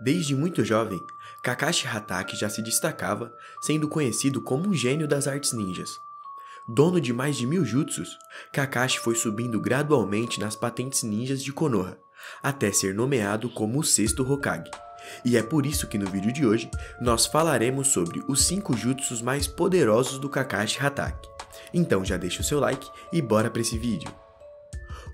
Desde muito jovem, Kakashi Hatake já se destacava, sendo conhecido como um gênio das artes ninjas. Dono de mais de mil jutsus, Kakashi foi subindo gradualmente nas patentes ninjas de Konoha, até ser nomeado como o sexto Hokage. E é por isso que no vídeo de hoje nós falaremos sobre os 5 jutsus mais poderosos do Kakashi Hatake. Então já deixa o seu like e bora para esse vídeo.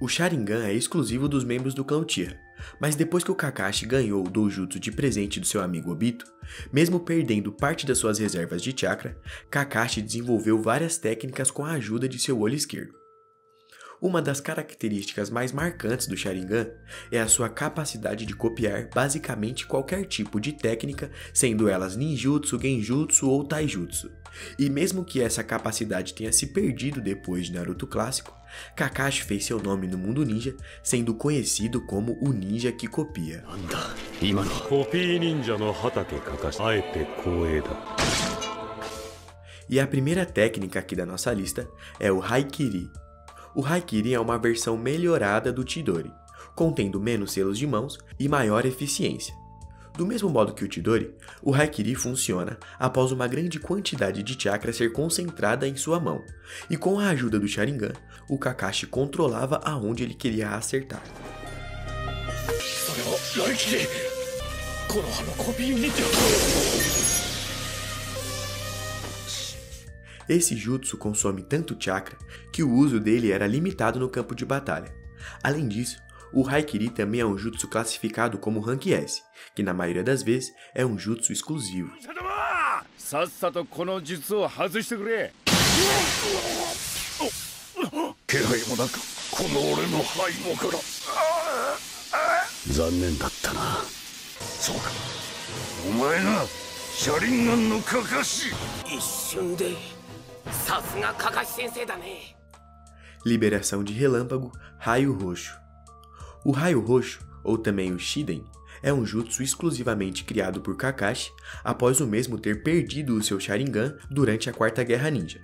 O Sharingan é exclusivo dos membros do clã Uchiha, mas depois que o Kakashi ganhou o Dojutsu de presente do seu amigo Obito, mesmo perdendo parte das suas reservas de chakra, Kakashi desenvolveu várias técnicas com a ajuda de seu olho esquerdo. Uma das características mais marcantes do Sharingan é a sua capacidade de copiar basicamente qualquer tipo de técnica, sendo elas ninjutsu, genjutsu ou taijutsu. E mesmo que essa capacidade tenha se perdido depois de Naruto clássico, Kakashi fez seu nome no mundo ninja, sendo conhecido como o ninja que copia. E a primeira técnica aqui da nossa lista é o Haikiri. O Haikiri é uma versão melhorada do Chidori, contendo menos selos de mãos e maior eficiência. Do mesmo modo que o Chidori, o Haikiri funciona após uma grande quantidade de chakra ser concentrada em sua mão, e com a ajuda do Sharingan, o Kakashi controlava aonde ele queria acertar. Esse jutsu consome tanto chakra que o uso dele era limitado no campo de batalha. Além disso, o Haikiri também é um jutsu classificado como Rank S, que na maioria das vezes é um jutsu exclusivo. Liberação de relâmpago, raio roxo. O raio roxo, ou também o Shiden, é um jutsu exclusivamente criado por Kakashi após o mesmo ter perdido o seu Sharingan durante a Quarta Guerra Ninja.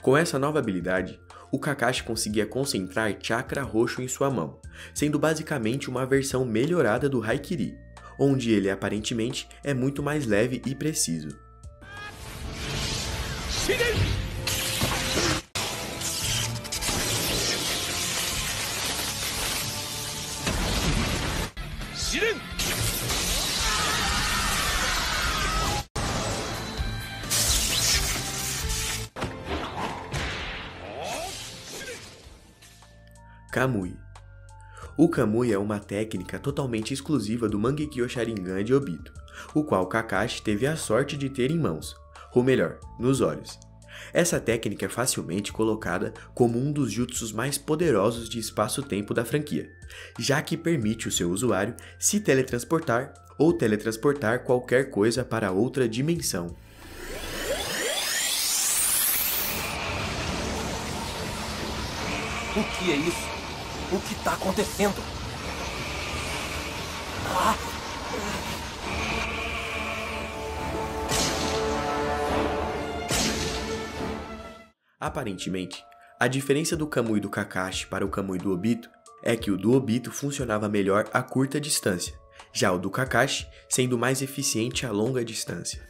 Com essa nova habilidade, o Kakashi conseguia concentrar chakra roxo em sua mão, sendo basicamente uma versão melhorada do Haikiri, onde ele aparentemente é muito mais leve e preciso. Shiden! Kamui. O Kamui é uma técnica totalmente exclusiva do Mangekyo Sharingan de Obito, o qual Kakashi teve a sorte de ter em mãos, ou melhor, nos olhos. Essa técnica é facilmente colocada como um dos jutsus mais poderosos de espaço-tempo da franquia, já que permite o seu usuário se teletransportar ou teletransportar qualquer coisa para outra dimensão. O que é isso? O que está acontecendo? Aparentemente, a diferença do Kamui do Kakashi para o Kamui do Obito é que o do Obito funcionava melhor a curta distância, já o do Kakashi sendo mais eficiente a longa distância.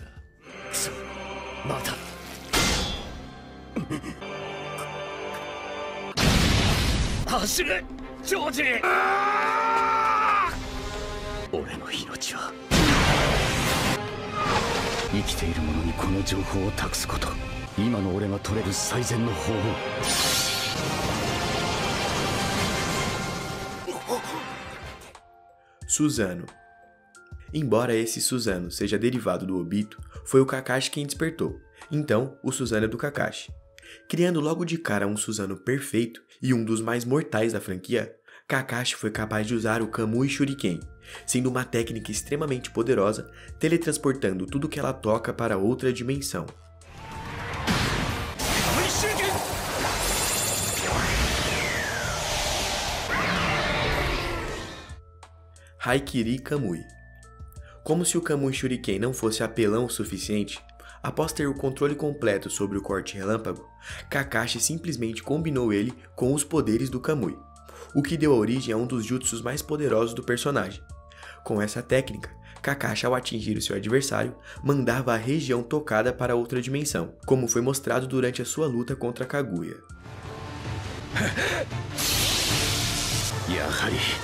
Mata. 走れジョージ俺の命は生きている者にこの情報を託すこと今の俺が取れる最善の方法 Suzano Embora esse Suzano seja derivado do Obito, foi o Kakashi quem despertou, então o Suzano é do Kakashi. Criando logo de cara um Suzano perfeito e um dos mais mortais da franquia, Kakashi foi capaz de usar o Kamui Shuriken, sendo uma técnica extremamente poderosa, teletransportando tudo que ela toca para outra dimensão. Haikiri Kamui Como se o Kamui Shuriken não fosse apelão o suficiente, Após ter o controle completo sobre o corte relâmpago, Kakashi simplesmente combinou ele com os poderes do Kamui, o que deu origem a um dos jutsus mais poderosos do personagem. Com essa técnica, Kakashi, ao atingir o seu adversário, mandava a região tocada para outra dimensão, como foi mostrado durante a sua luta contra Kaguya.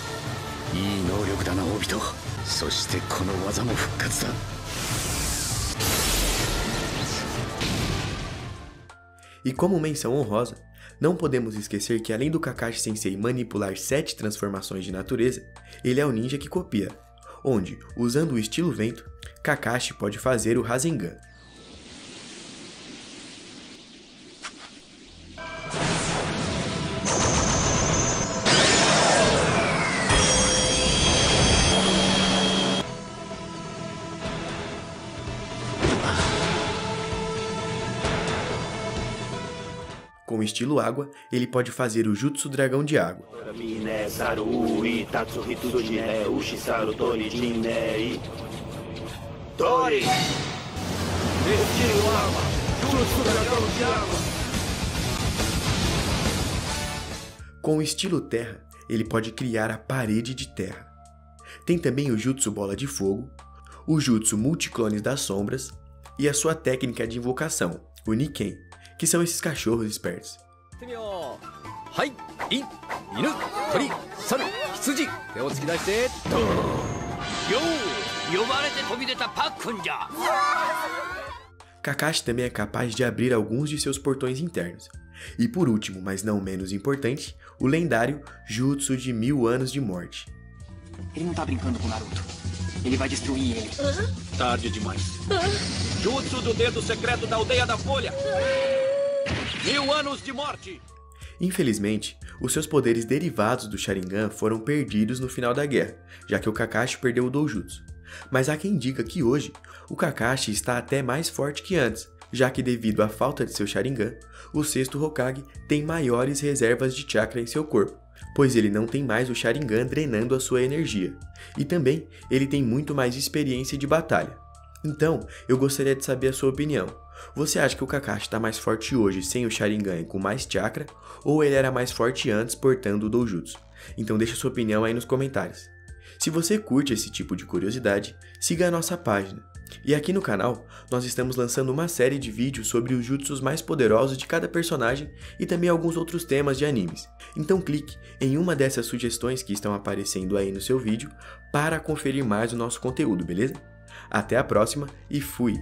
やはりいい能力だなオビトそしてこの技も復活だ E como menção honrosa, não podemos esquecer que além do Kakashi Sensei manipular sete transformações de natureza, ele é o ninja que copia, onde, usando o estilo vento, Kakashi pode fazer o Rasengan. estilo água, ele pode fazer o Jutsu Dragão de Água. Dori! Estilo água! Jutsu dragão de água! Com o estilo terra, ele pode criar a parede de terra. Tem também o Jutsu Bola de Fogo, o Jutsu Multiclones das Sombras e a sua técnica de invocação, o Niken, que são esses cachorros espertos. Kakashi também é capaz de abrir alguns de seus portões internos. E por último, mas não menos importante, o lendário Jutsu de Mil Anos de Morte. Ele não tá brincando com Naruto. Ele vai destruir ele. Uhum. Tarde demais. Uhum. Jutsu do dedo secreto da aldeia da Folha. Uhum. Mil anos de morte. Infelizmente, os seus poderes derivados do Sharingan foram perdidos no final da guerra, já que o Kakashi perdeu o Doujutsu. Mas há quem diga que hoje, o Kakashi está até mais forte que antes, já que devido à falta de seu Sharingan, o sexto Hokage tem maiores reservas de chakra em seu corpo, pois ele não tem mais o Sharingan drenando a sua energia, e também ele tem muito mais experiência de batalha. Então, eu gostaria de saber a sua opinião. Você acha que o Kakashi está mais forte hoje sem o Sharingan e com mais chakra, ou ele era mais forte antes portando o Doujutsu? Então deixa sua opinião aí nos comentários. Se você curte esse tipo de curiosidade, siga a nossa página. E aqui no canal, nós estamos lançando uma série de vídeos sobre os jutsus mais poderosos de cada personagem e também alguns outros temas de animes. Então clique em uma dessas sugestões que estão aparecendo aí no seu vídeo para conferir mais o nosso conteúdo, beleza? Até a próxima e fui!